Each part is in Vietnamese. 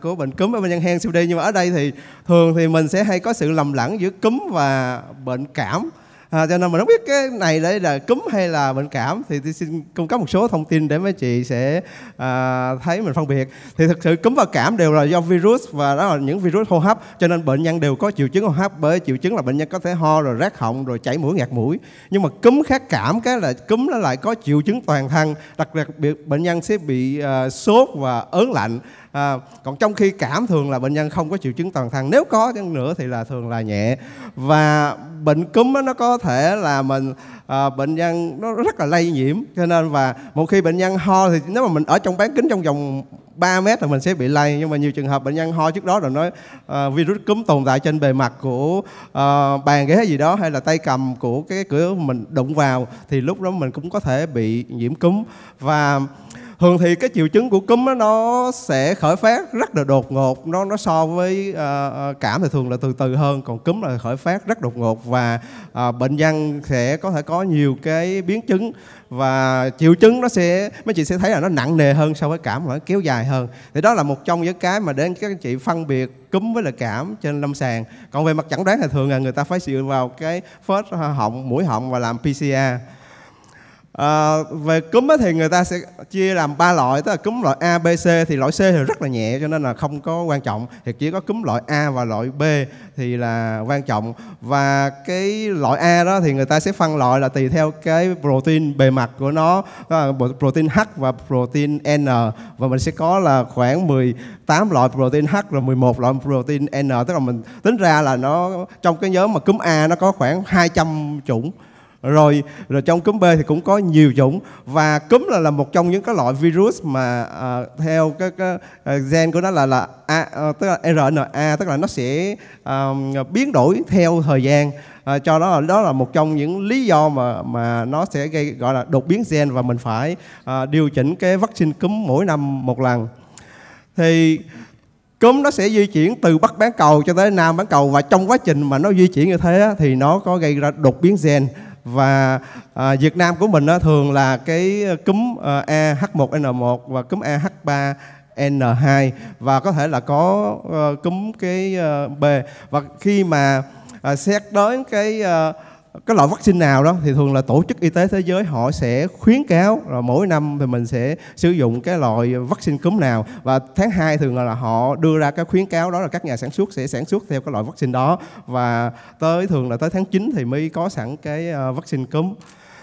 của bệnh cúm và bệnh nhân hen COPD nhưng mà ở đây thì thường thì mình sẽ hay có sự lầm lẫn giữa cúm và bệnh cảm. À, cho nên mình không biết cái này đây là cúm hay là bệnh cảm thì tôi xin cung cấp một số thông tin để mấy chị sẽ à, thấy mình phân biệt. Thì thực sự cúm và cảm đều là do virus và đó là những virus hô hấp cho nên bệnh nhân đều có triệu chứng hô hấp bởi triệu chứng là bệnh nhân có thể ho rồi rát họng rồi chảy mũi ngạt mũi. Nhưng mà cúm khác cảm cái là cúm nó lại có triệu chứng toàn thân đặc biệt bệnh nhân sẽ bị à, sốt và ớn lạnh à, còn trong khi cảm thường là bệnh nhân không có triệu chứng toàn thân nếu có chăng nữa thì là thường là nhẹ. Và bệnh cúm đó, nó có thể là mình à, bệnh nhân nó rất là lây nhiễm cho nên và một khi bệnh nhân ho thì nếu mà mình ở trong bán kính trong vòng 3 mét thì mình sẽ bị lây. Nhưng mà nhiều trường hợp bệnh nhân ho trước đó rồi nói uh, virus cúm tồn tại trên bề mặt của uh, bàn ghế gì đó hay là tay cầm của cái cửa mình đụng vào thì lúc đó mình cũng có thể bị nhiễm cúm. Và thường thì cái triệu chứng của cúm nó sẽ khởi phát rất là đột ngột. Nó nó so với uh, cảm thì thường là từ từ hơn còn cúm là khởi phát rất đột ngột và uh, bệnh nhân sẽ có thể có nhiều cái biến chứng và triệu chứng nó sẽ mấy chị sẽ thấy là nó nặng nề hơn so với cảm và nó kéo dài hơn. Thì đó là một trong những cái mà để các anh chị phân biệt cúm với là cảm trên lâm sàng. Còn về mặt chẩn đoán thì thường là người ta phải dựa vào cái phết họng mũi họng và làm PCR À, về cúm thì người ta sẽ chia làm ba loại tức là cúm loại A, B, C thì loại C thì rất là nhẹ cho nên là không có quan trọng thì chỉ có cúm loại A và loại B thì là quan trọng. Và cái loại A đó thì người ta sẽ phân loại là tùy theo cái protein bề mặt của nó protein H và protein N. Và mình sẽ có là khoảng 18 loại protein H rồi 11 loại protein N. Tức là mình tính ra là nó trong cái nhóm mà cúm A nó có khoảng 200 chủng rồi rồi trong cúm B thì cũng có nhiều chủng. Và cúm là là một trong những cái loại virus mà uh, theo cái, cái uh, gen của nó là là A, uh, tức là RNA tức là nó sẽ uh, biến đổi theo thời gian. À, cho đó là đó là một trong những lý do mà mà nó sẽ gây gọi là đột biến gen và mình phải à, điều chỉnh cái vaccine cúm mỗi năm một lần. Thì cúm nó sẽ di chuyển từ bắc bán cầu cho tới nam bán cầu và trong quá trình mà nó di chuyển như thế thì nó có gây ra đột biến gen và à, Việt Nam của mình á, thường là cái cúm à, AH1N1 và cúm AH3N2 và có thể là có uh, cúm cái uh, B. Và khi mà uh, xét đến cái uh, cái loại vaccine nào đó thì thường là tổ chức y tế thế giới họ sẽ khuyến cáo là mỗi năm thì mình sẽ sử dụng cái loại vaccine cúm nào. Và tháng 2 thường là họ đưa ra cái khuyến cáo đó là các nhà sản xuất sẽ sản xuất theo cái loại vaccine đó. Và tới thường là tới tháng 9 thì mới có sẵn cái ờ, vaccine cúm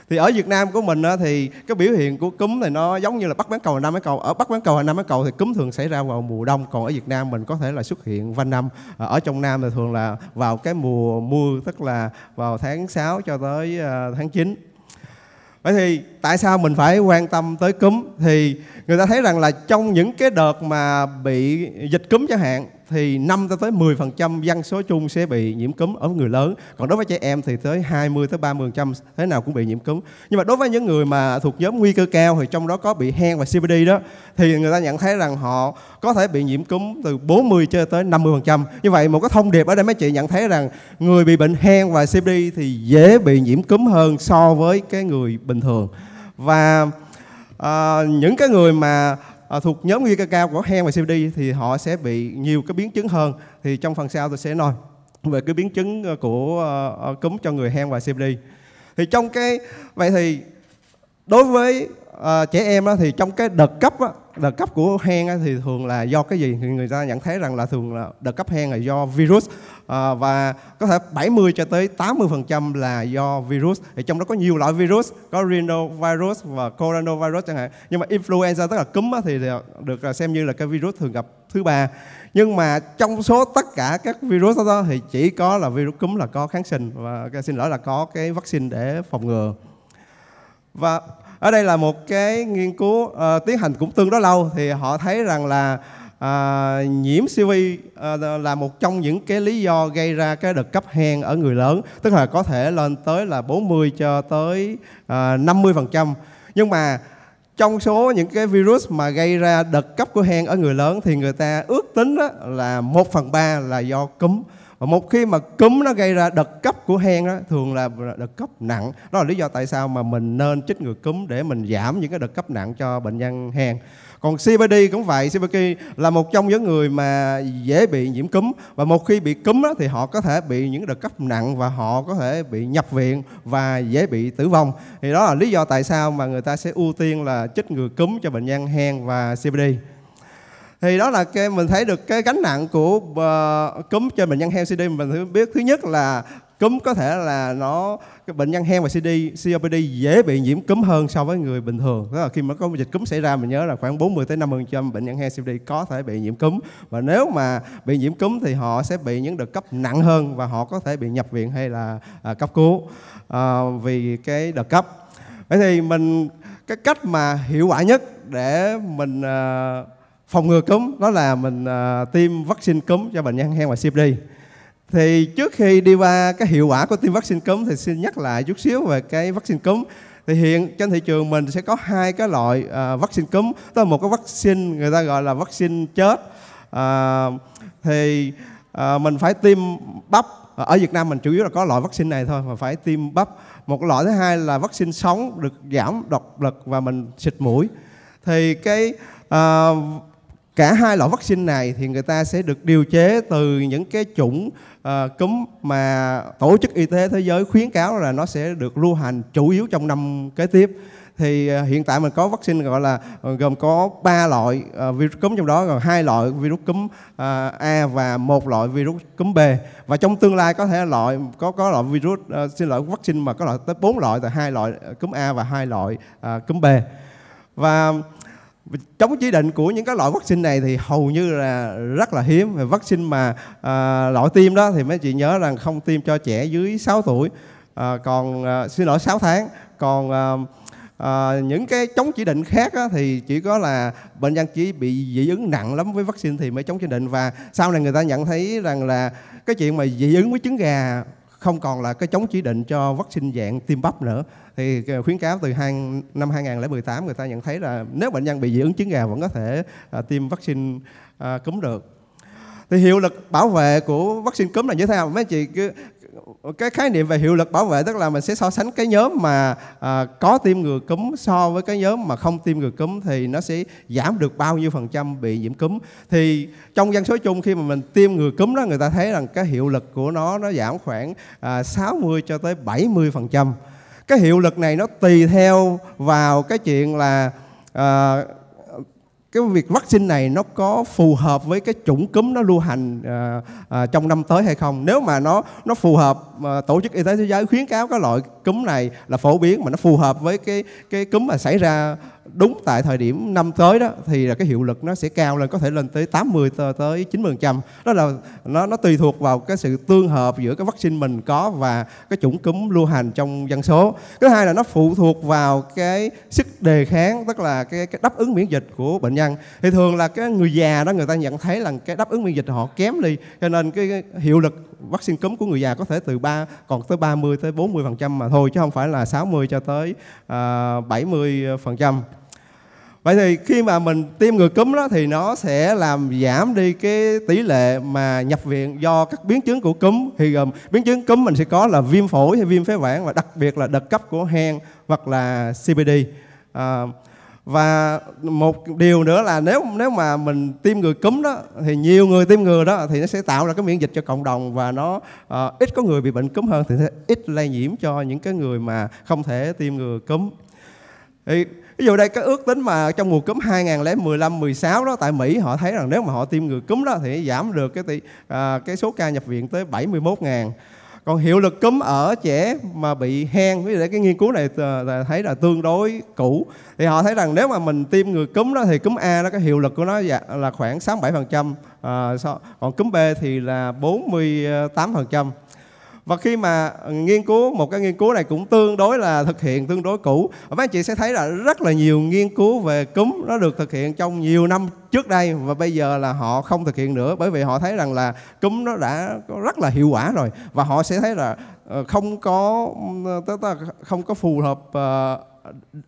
thì ở Việt Nam của mình thì cái biểu hiện của cúm này nó giống như là bắc bán cầu và nam bán cầu. Ở bắc bán cầu và nam bán cầu thì cúm thường xảy ra vào mùa đông. Còn ở Việt Nam mình có thể là xuất hiện van năm. Ờ, ở trong Nam thì thường là vào cái mùa mưa, tức là vào tháng 6 cho tới ờ, tháng 9 Vậy thì tại sao mình phải quan tâm tới cúm? Thì người ta thấy rằng là trong những cái đợt mà bị dịch cúm chẳng hạn thì 5 tới 10% dân số chung sẽ bị nhiễm cúm ở người lớn. Còn đối với trẻ em thì tới 20 tới 30% thế nào cũng bị nhiễm cúm. Nhưng mà đối với những người mà thuộc nhóm nguy cơ cao thì trong đó có bị hen và CBD đó thì người ta nhận thấy rằng họ có thể bị nhiễm cúm từ 40 cho tới 50%. Như vậy một cái thông điệp ở đây mấy chị nhận thấy rằng người bị bệnh hen và CBD thì dễ bị nhiễm cúm hơn so với cái người bình thường. Và à, những cái người mà à, thuộc nhóm nguy cơ cao của hen và COPD thì họ sẽ bị nhiều cái biến chứng hơn. Thì trong phần sau tôi sẽ nói về cái biến chứng ờ, của uh, cúm cho người hen và COPD thì trong cái vậy thì đối với uh, trẻ em đó, thì trong cái đợt cấp á, đợt cấp của hen thì thường là do cái gì? Thì người ta nhận thấy rằng là thường là đợt cấp hen là do virus. À, và có thể 70 cho tới 80 phần trăm là do virus. Thì trong đó có nhiều loại virus có rhinovirus và coronavirus chẳng hạn. Nhưng mà influenza tức là cúm thì được xem như là cái virus thường gặp thứ ba. Nhưng mà trong số tất cả các virus đó thì chỉ có là virus cúm là có kháng sinh. Và xin lỗi là có cái vaccine để phòng ngừa. Và ở đây là một cái nghiên cứu uh, tiến hành cũng tương đối lâu thì họ thấy rằng là uh, nhiễm CV uh, ờ, là một trong những cái lý do gây ra cái đợt cấp hen ở người lớn tức là có thể lên tới là 40 cho tới uh, 50 phần trăm. Nhưng mà trong số những cái virus mà gây ra đợt cấp của hen ở người lớn thì người ta ước tính là 1 phần 3 là do cúm. Và một khi mà cúm nó gây ra đợt cấp của hen đó, thường là đợt cấp nặng. Đó là lý do tại sao mà mình nên chích ngừa cúm để mình giảm những cái đợt cấp nặng cho bệnh nhân hen còn CBD cũng vậy CBD là một trong những người mà dễ bị nhiễm cúm. Và một khi bị cúm đó, thì họ có thể bị những đợt cấp nặng và họ có thể bị nhập viện và dễ bị tử vong. Thì đó là lý do tại sao mà người ta sẽ ưu tiên là chích ngừa cúm cho bệnh nhân hen và CBD thì đó là cái mình thấy được cái gánh nặng của uh, cúm trên bệnh nhân hen CD mình biết thứ nhất là cúm có thể là nó cái bệnh nhân hen và CD COPD dễ bị nhiễm cúm hơn so với người bình thường. Tức là khi mà có một dịch cúm xảy ra mình nhớ là khoảng 40 tới 50 trăm bệnh nhân hen COPD có thể bị nhiễm cúm. Và nếu mà bị nhiễm cúm thì họ sẽ bị những đợt cấp nặng hơn và họ có thể bị nhập viện hay là à, cấp cứu à, vì cái đợt cấp. Vậy thì mình cái cách mà hiệu quả nhất để mình à, phòng ngừa cúm đó là mình à, tiêm vaccine cúm cho bệnh nhân hen và COPD thì trước khi đi qua cái hiệu quả của tiêm vaccine cúm thì xin nhắc lại chút xíu về cái vaccine cúm. Thì hiện trên thị trường mình sẽ có hai cái loại uh, vaccine cúm. Đó là một cái vaccine người ta gọi là vaccine chết. Uh, thì uh, mình phải tiêm bắp. Ở Việt Nam mình chủ yếu là có loại vaccine này thôi mà phải tiêm bắp. Một loại thứ hai là vaccine sống được giảm độc lực và mình xịt mũi. Thì cái uh, cả hai loại vaccine này thì người ta sẽ được điều chế từ những cái chủng uh, cúm mà tổ chức y tế thế giới khuyến cáo là nó sẽ được lưu hành chủ yếu trong năm kế tiếp. Thì uh, hiện tại mình có vaccine gọi là uh, gồm có ba loại uh, virus cúm trong đó gồm hai loại virus cúm uh, A và một loại virus cúm B. Và trong tương lai có thể loại có có loại virus uh, xin lỗi vaccine mà có loại tới bốn loại từ hai loại cúm A và hai loại uh, cúm B. Và chống chỉ định của những cái loại vaccine này thì hầu như là rất là hiếm. Và vaccine mà à, loại tiêm đó thì mấy chị nhớ rằng không tiêm cho trẻ dưới 6 tuổi à, còn à, xin lỗi 6 tháng. Còn à, à, những cái chống chỉ định khác á, thì chỉ có là bệnh nhân chỉ bị dị ứng nặng lắm với vaccine thì mới chống chỉ định. Và sau này người ta nhận thấy rằng là cái chuyện mà dị ứng với trứng gà không còn là cái chống chỉ định cho vaccine dạng tiêm bắp nữa thì khuyến cáo từ hai, năm 2018 người ta nhận thấy là nếu bệnh nhân bị dị ứng trứng gà vẫn có thể à, tiêm vaccine à, cúm được. Thì hiệu lực bảo vệ của vaccine cúm là như thế nào? Mấy chị cứ cái khái niệm về hiệu lực bảo vệ tức là mình sẽ so sánh cái nhóm mà à, có tiêm ngừa cúm so với cái nhóm mà không tiêm ngừa cúm thì nó sẽ giảm được bao nhiêu phần trăm bị nhiễm cúm. Thì trong dân số chung khi mà mình tiêm ngừa cúm đó người ta thấy rằng cái hiệu lực của nó nó giảm khoảng à, 60 cho tới 70 phần trăm cái hiệu lực này nó tùy theo vào cái chuyện là à, cái việc vaccine này nó có phù hợp với cái chủng cúm nó lưu hành à, à, trong năm tới hay không. Nếu mà nó nó phù hợp à, tổ chức y tế thế giới khuyến cáo cái loại cúm này là phổ biến mà nó phù hợp với cái cái cúm mà xảy ra đúng tại thời điểm năm tới đó thì là cái hiệu lực nó sẽ cao lên có thể lên tới 80 tới 90 trăm. Đó là nó nó tùy thuộc vào cái sự tương hợp giữa cái vaccine mình có và cái chủng cúm lưu hành trong dân số. Thứ hai là nó phụ thuộc vào cái sức đề kháng tức là cái, cái đáp ứng miễn dịch của bệnh nhân. Thì thường là cái người già đó người ta nhận thấy là cái đáp ứng miễn dịch họ kém đi cho nên cái, cái hiệu lực vaccine cúm của người già có thể từ 3 còn tới 30 tới 40 phần trăm mà thôi chứ không phải là 60 cho tới ờ, uh, 70 phần trăm. Vậy thì khi mà mình tiêm ngừa cúm đó thì nó sẽ làm giảm đi cái tỷ lệ mà nhập viện do các biến chứng của cúm thì gồm biến chứng cúm mình sẽ có là viêm phổi hay viêm phế quản và đặc biệt là đợt cấp của hen hoặc là CBD. À, ờ, và một điều nữa là nếu nếu mà mình tiêm ngừa cúm đó thì nhiều người tiêm ngừa đó thì nó sẽ tạo ra cái miễn dịch cho cộng đồng và nó uh, ít có người bị bệnh cúm hơn thì sẽ ít lây nhiễm cho những cái người mà không thể tiêm ngừa cúm. Thì ví dụ đây cái ước tính mà trong mùa cúm 2015 16 đó tại Mỹ họ thấy rằng nếu mà họ tiêm ngừa cúm đó thì giảm được cái tỷ, à, cái số ca nhập viện tới 71 ngàn. Còn hiệu lực cúm ở trẻ mà bị hen ví dụ cái nghiên cứu này thấy là tương đối cũ thì họ thấy rằng nếu mà mình tiêm ngừa cúm đó thì cúm A nó cái hiệu lực của nó dạ, là khoảng 67 phần trăm à, còn cúm B thì là 48 phần trăm và khi mà nghiên cứu, một cái nghiên cứu này cũng tương đối là thực hiện tương đối cũ. Và các anh chị sẽ thấy là rất là nhiều nghiên cứu về cúm nó được thực hiện trong nhiều năm trước đây và bây giờ là họ không thực hiện nữa bởi vì họ thấy rằng là cúm nó đã rất là hiệu quả rồi. Và họ sẽ thấy là ờ, không có không có phù hợp ờ,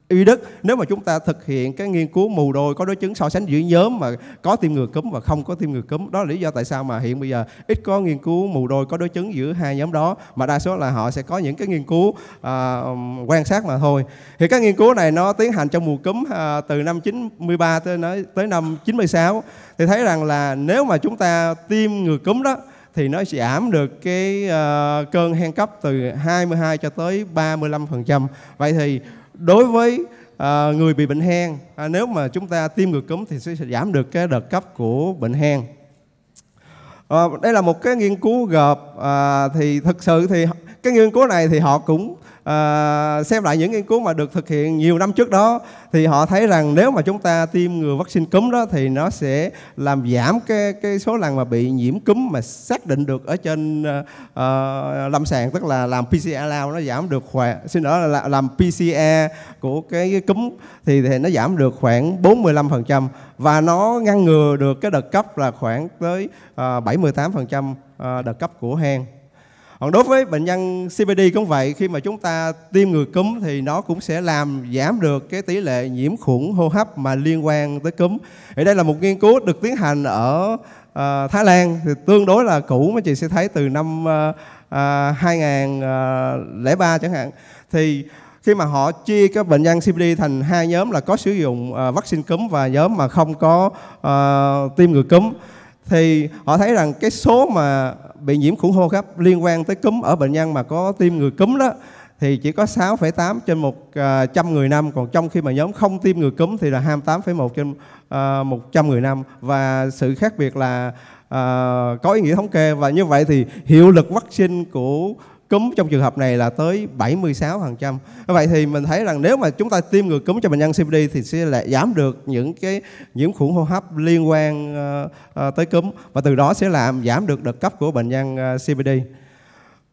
y đức nếu mà chúng ta thực hiện cái nghiên cứu mù đôi có đối chứng so sánh giữa nhóm mà có tiêm ngừa cúm và không có tiêm ngừa cúm đó là lý do tại sao mà hiện bây giờ ít có nghiên cứu mù đôi có đối chứng giữa hai nhóm đó mà đa số là họ sẽ có những cái nghiên cứu à, quan sát mà thôi. Thì các nghiên cứu này nó tiến hành trong mùa cúm à, từ năm 93 tới tới tới năm 96 thì thấy rằng là nếu mà chúng ta tiêm ngừa cúm đó thì nó giảm được cái uh, cơn hen cấp từ 22 cho tới 35%. Vậy thì đối với uh, người bị bệnh hen, uh, à, nếu mà chúng ta tiêm ngừa cúm thì sẽ giảm được cái đợt cấp của bệnh hen. Uh, ờ, đây là một cái nghiên cứu gộp uh, thì thực sự thì cái nghiên cứu này thì họ cũng à, xem lại những nghiên cứu mà được thực hiện nhiều năm trước đó thì họ thấy rằng nếu mà chúng ta tiêm ngừa vaccine cúm đó thì nó sẽ làm giảm cái cái số lần mà bị nhiễm cúm mà xác định được ở trên uh, lâm sàng tức là làm PCR lao nó giảm được khoảng xin lỗi là làm PCR của cái cúm thì, thì nó giảm được khoảng 45% và nó ngăn ngừa được cái đợt cấp là khoảng tới ờ, uh, 78% đợt cấp của hen còn đối với bệnh nhân CBD cũng vậy khi mà chúng ta tiêm ngừa cúm thì nó cũng sẽ làm giảm được cái tỷ lệ nhiễm khuẩn hô hấp mà liên quan tới cúm. Thì đây là một nghiên cứu được tiến hành ở uh, Thái Lan. Thì tương đối là cũ mà chị sẽ thấy từ năm uh, uh, 2003 chẳng hạn. Thì khi mà họ chia các bệnh nhân CBD thành hai nhóm là có sử dụng uh, vaccine cúm và nhóm mà không có uh, tiêm ngừa cúm. Thì họ thấy rằng cái số mà bị nhiễm khuẩn hô hấp liên quan tới cúm ở bệnh nhân mà có tiêm ngừa cúm đó thì chỉ có 6,8 trên 100 à, người năm còn trong khi mà nhóm không tiêm ngừa cúm thì là 28,1 trên à, 100 người năm và sự khác biệt là à, có ý nghĩa thống kê. Và như vậy thì hiệu lực vaccine của cúm trong trường hợp này là tới 76%. Vậy thì mình thấy rằng nếu mà chúng ta tiêm ngừa cúm cho bệnh nhân COPD thì sẽ lại giảm được những cái nhiễm khuẩn hô hấp liên quan uh, uh, tới cúm và từ đó sẽ làm giảm được đợt cấp của bệnh nhân ờ, uh, COPD.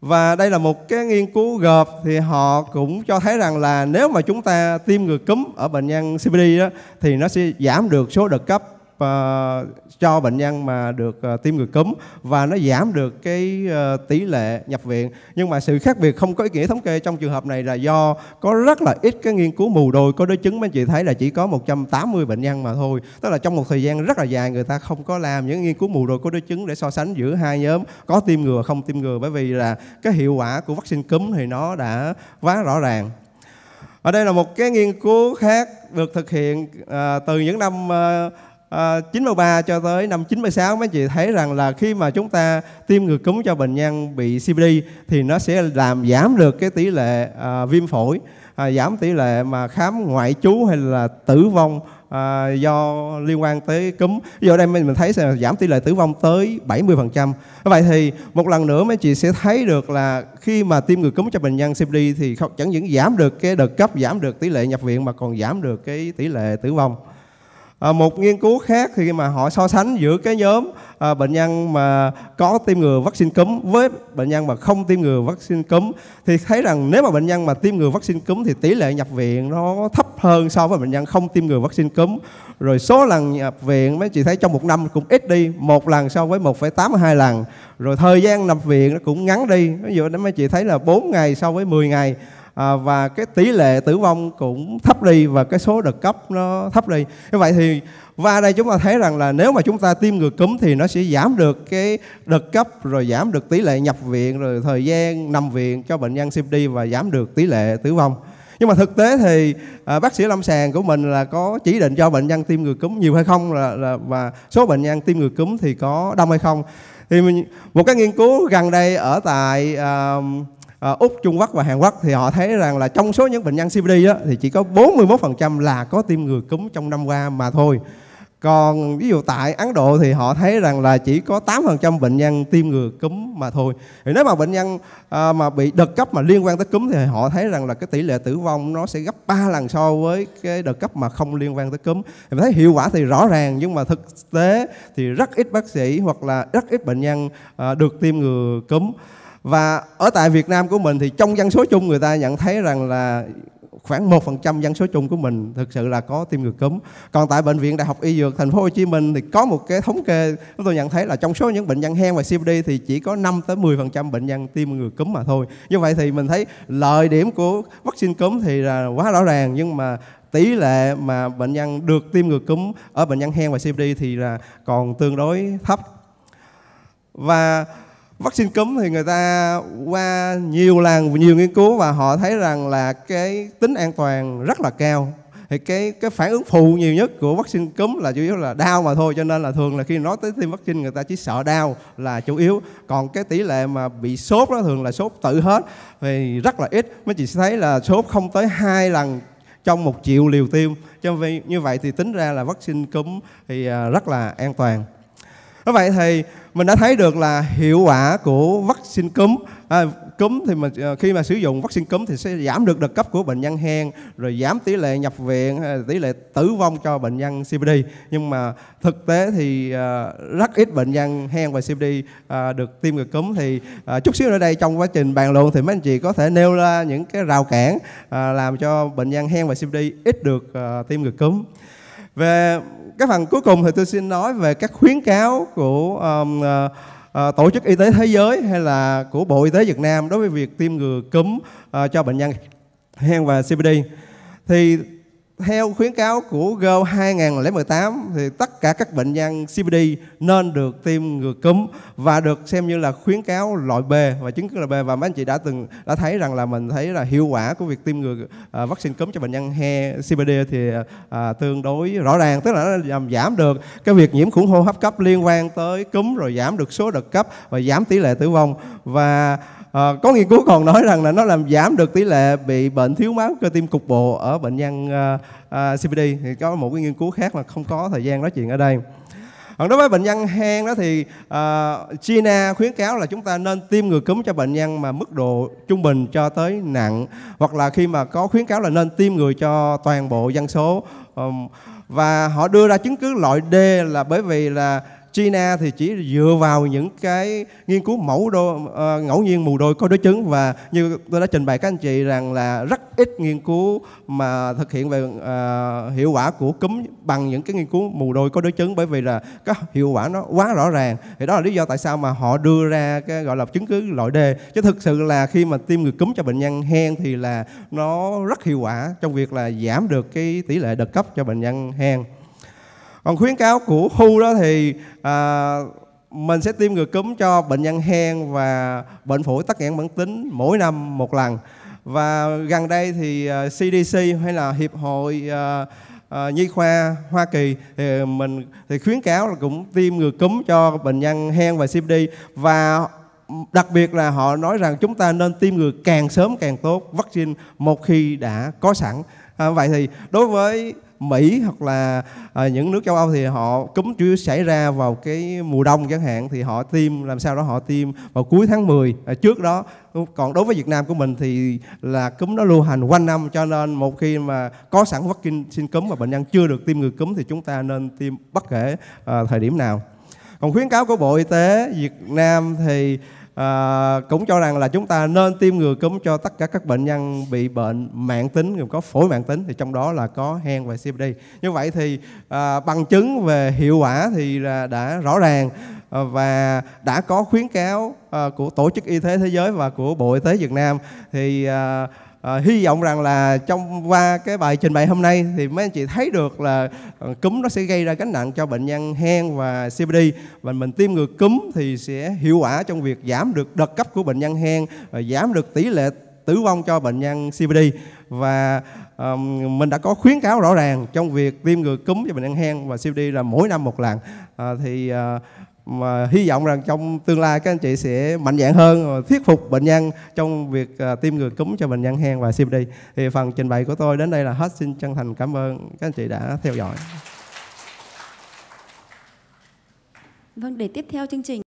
Và đây là một cái nghiên cứu gộp thì họ cũng cho thấy rằng là nếu mà chúng ta tiêm ngừa cúm ở bệnh nhân COPD đó thì nó sẽ giảm được số đợt cấp Ờ, cho bệnh nhân mà được uh, tiêm ngừa cúm và nó giảm được cái uh, tỷ lệ nhập viện. Nhưng mà sự khác biệt không có ý nghĩa thống kê trong trường hợp này là do có rất là ít cái nghiên cứu mù đôi có đối chứng mấy chị thấy là chỉ có 180 bệnh nhân mà thôi. Tức là trong một thời gian rất là dài người ta không có làm những nghiên cứu mù đôi có đối chứng để so sánh giữa hai nhóm có tiêm ngừa không tiêm ngừa. Bởi vì là cái hiệu quả của vaccine cúm thì nó đã quá rõ ràng. Ở đây là một cái nghiên cứu khác được thực hiện à, từ những năm à, à, 93 cho tới năm 96 mấy chị thấy rằng là khi mà chúng ta tiêm ngừa cúm cho bệnh nhân bị CBD thì nó sẽ làm giảm được cái tỷ lệ à, viêm phổi à, giảm tỷ lệ mà khám ngoại trú hay là tử vong à, do liên quan tới cúm. Ví dụ đây mình thấy sẽ giảm tỷ lệ tử vong tới 70%. Vậy thì một lần nữa mấy chị sẽ thấy được là khi mà tiêm ngừa cúm cho bệnh nhân CBD thì không chẳng những giảm được cái đợt cấp, giảm được tỷ lệ nhập viện mà còn giảm được cái tỷ lệ tử vong. À, một nghiên cứu khác khi mà họ so sánh giữa cái nhóm à, bệnh nhân mà có tiêm ngừa vaccine cúm với bệnh nhân mà không tiêm ngừa vaccine cúm thì thấy rằng nếu mà bệnh nhân mà tiêm ngừa vaccine cúm thì tỷ lệ nhập viện nó thấp hơn so với bệnh nhân không tiêm ngừa vaccine cúm. Rồi số lần nhập viện mấy chị thấy trong một năm cũng ít đi một lần so với 1,82 lần. Rồi thời gian nhập viện nó cũng ngắn đi. Ví dụ mấy chị thấy là 4 ngày so với 10 ngày à, và cái tỷ lệ tử vong cũng thấp đi và cái số đợt cấp nó thấp đi. Như vậy thì và đây chúng ta thấy rằng là nếu mà chúng ta tiêm ngừa cúm thì nó sẽ giảm được cái đợt cấp rồi giảm được tỷ lệ nhập viện rồi thời gian nằm viện cho bệnh nhân COPD và giảm được tỷ lệ tử vong. Nhưng mà thực tế thì à, bác sĩ lâm sàng của mình là có chỉ định cho bệnh nhân tiêm ngừa cúm nhiều hay không là, là và số bệnh nhân tiêm ngừa cúm thì có đông hay không. Thì mình, một cái nghiên cứu gần đây ở tại uh, Ờ, Úc, Trung Quốc và Hàn Quốc thì họ thấy rằng là trong số những bệnh nhân CBD đó, thì chỉ có 41% là có tiêm ngừa cúm trong năm qua mà thôi. Còn ví dụ tại Ấn Độ thì họ thấy rằng là chỉ có 8% bệnh nhân tiêm ngừa cúm mà thôi. Thì nếu mà bệnh nhân à, mà bị đợt cấp mà liên quan tới cúm thì họ thấy rằng là cái tỷ lệ tử vong nó sẽ gấp 3 lần so với cái đợt cấp mà không liên quan tới cúm. Thì mình thấy hiệu quả thì rõ ràng nhưng mà thực tế thì rất ít bác sĩ hoặc là rất ít bệnh nhân à, được tiêm ngừa cúm. Và ở tại Việt Nam của mình thì trong dân số chung người ta nhận thấy rằng là khoảng 1% dân số chung của mình thực sự là có tiêm ngừa cúm. Còn tại bệnh viện Đại học Y Dược Thành phố Hồ Chí Minh thì có một cái thống kê chúng tôi nhận thấy là trong số những bệnh nhân hen và COPD thì chỉ có 5 tới 10% bệnh nhân tiêm ngừa cúm mà thôi. Như vậy thì mình thấy lợi điểm của vaccine cúm thì là quá rõ ràng, nhưng mà tỷ lệ mà bệnh nhân được tiêm ngừa cúm ở bệnh nhân hen và COPD thì là còn tương đối thấp. Và vaccine cúm thì người ta qua nhiều lần nhiều nghiên cứu và họ thấy rằng là cái tính an toàn rất là cao. Thì cái cái phản ứng phụ nhiều nhất của vaccine cúm là chủ yếu là đau mà thôi, cho nên là thường là khi nói tới tiêm vaccine người ta chỉ sợ đau là chủ yếu. Còn cái tỷ lệ mà bị sốt đó thường là sốt tự hết, thì rất là ít. Mấy chị sẽ thấy là sốt không tới hai lần trong một triệu liều tiêm. Cho vì như vậy thì tính ra là vaccine cúm thì à, rất là an toàn như vậy thì mình đã thấy được là hiệu quả của vaccine cúm. À, cúm thì mình ờ, khi mà sử dụng vaccine cúm thì sẽ giảm được đợt cấp của bệnh nhân hen rồi giảm tỷ lệ nhập viện tỷ lệ tử vong cho bệnh nhân CBD nhưng mà thực tế thì à, rất ít bệnh nhân hen và CBD à, ờ, được tiêm ngừa cúm. Thì chút xíu nữa đây trong quá trình bàn luận thì mấy anh chị có thể nêu ra những cái rào cản làm cho bệnh nhân hen và CBD ít được tiêm ngừa cúm về cái phần cuối cùng thì tôi xin nói về các khuyến cáo của um, uh, uh, tổ chức y tế thế giới hay là của bộ y tế Việt Nam đối với việc tiêm ngừa cúm uh, cho bệnh nhân hen và CBD thì theo khuyến cáo của GO 2018 thì tất cả các bệnh nhân CBD nên được tiêm ngừa cúm và được xem như là khuyến cáo loại B và chứng cứ là B. Và mấy anh chị đã từng đã thấy rằng là mình thấy là hiệu quả của việc tiêm ngừa uh, vaccine cúm cho bệnh nhân he CBD thì uh, tương đối rõ ràng tức là nó làm giảm được cái việc nhiễm khuẩn hô hấp cấp liên quan tới cúm rồi giảm được số đợt cấp và giảm tỷ lệ tử vong. Và À, có nghiên cứu còn nói rằng là nó làm giảm được tỷ lệ bị bệnh thiếu máu cơ tim cục bộ ở bệnh nhân ờ, ờ, uh, uh, CPD thì có một cái nghiên cứu khác mà không có thời gian nói chuyện ở đây. Còn đối với bệnh nhân hen đó thì uh, China khuyến cáo là chúng ta nên tiêm ngừa cúm cho bệnh nhân mà mức độ trung bình cho tới nặng hoặc là khi mà có khuyến cáo là nên tiêm ngừa cho toàn bộ dân số um, và họ đưa ra chứng cứ loại D là bởi vì là China thì chỉ dựa vào những cái nghiên cứu mẫu đô, uh, ờ, ngẫu nhiên mù đôi có đối chứng. Và như tôi đã trình bày các anh chị rằng là rất ít nghiên cứu mà thực hiện về uh, hiệu quả của cúm bằng những cái nghiên cứu mù đôi có đối chứng. Bởi vì là cái hiệu quả nó quá rõ ràng. Thì đó là lý do tại sao mà họ đưa ra cái gọi là chứng cứ loại D. Chứ thực sự là khi mà tiêm ngừa cúm cho bệnh nhân hen thì là nó rất hiệu quả trong việc là giảm được cái tỷ lệ đợt cấp cho bệnh nhân hen còn khuyến cáo của WHO đó thì à, mình sẽ tiêm ngừa cúm cho bệnh nhân hen và bệnh phổi tắc nghẽn mãn tính mỗi năm một lần. Và gần đây thì à, CDC hay là hiệp hội uh, uh, nhi khoa Hoa Kỳ thì mình thì khuyến cáo là cũng tiêm ngừa cúm cho bệnh nhân hen và COPD và đặc biệt là họ nói rằng chúng ta nên tiêm ngừa càng sớm càng tốt vaccine một khi đã có sẵn. À, vậy thì đối với Mỹ hoặc là à, những nước châu Âu thì họ cúm chủ yếu xảy ra vào cái mùa đông chẳng hạn thì họ tiêm làm sao đó họ tiêm vào cuối tháng 10 à, trước đó. Còn đối với Việt Nam của mình thì là cúm nó lưu hành quanh năm cho nên một khi mà có sẵn vaccine xin cúm và bệnh nhân chưa được tiêm ngừa cúm thì chúng ta nên tiêm bất kể à, thời điểm nào. Còn khuyến cáo của Bộ Y tế Việt Nam thì à, cũng cho rằng là chúng ta nên tiêm ngừa cúm cho tất cả các bệnh nhân bị bệnh mạng tính gồm có phổi mạng tính thì trong đó là có hen và COPD như vậy thì à, bằng chứng về hiệu quả thì là đã rõ ràng à, và đã có khuyến cáo à, của tổ chức y tế thế giới và của bộ y tế Việt Nam. Thì à, à, hy vọng rằng là trong qua cái bài trình bày hôm nay thì mấy anh chị thấy được là ờ, cúm nó sẽ gây ra gánh nặng cho bệnh nhân hen và cbd và mình tiêm ngừa cúm thì sẽ hiệu quả trong việc giảm được đợt cấp của bệnh nhân hen và giảm được tỷ lệ tử vong cho bệnh nhân cbd và um, mình đã có khuyến cáo rõ ràng trong việc tiêm ngừa cúm cho bệnh nhân hen và cbd là mỗi năm một lần. À, thì uh, mà hy vọng rằng trong tương lai các anh chị sẽ mạnh dạn hơn và thuyết phục bệnh nhân trong việc à, tiêm ngừa cúm cho bệnh nhân hen và COPD. Thì phần trình bày của tôi đến đây là hết. Xin chân thành cảm ơn các anh chị đã theo dõi. Vâng, để tiếp theo chương trình